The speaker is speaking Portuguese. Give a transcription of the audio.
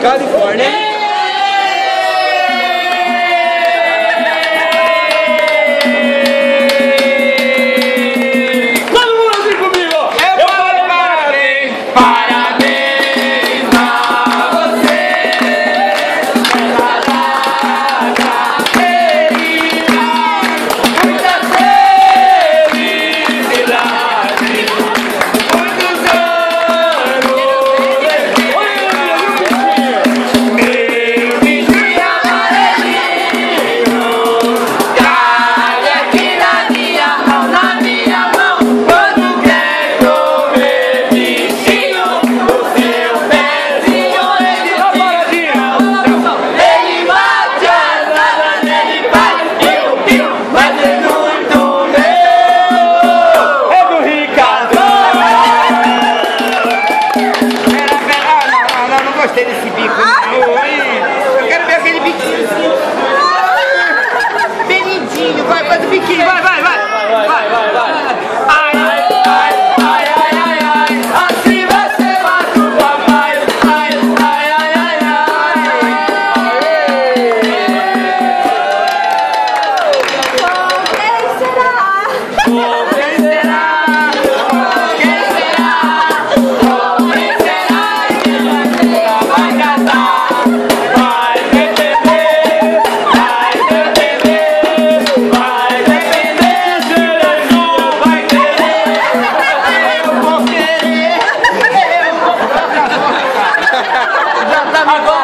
California gostei desse bico. Oi. Eu quero ver aquele biquinho assim. Benidinho. Vai, faz o biquinho. Vai, vai, vai. Vai, vai, vai. vai. Ai, ai, ai. ai, ai, ai, ai. Assim você mata o papai. Ai, ai, ai, ai, ai. Como será? Como será? 아,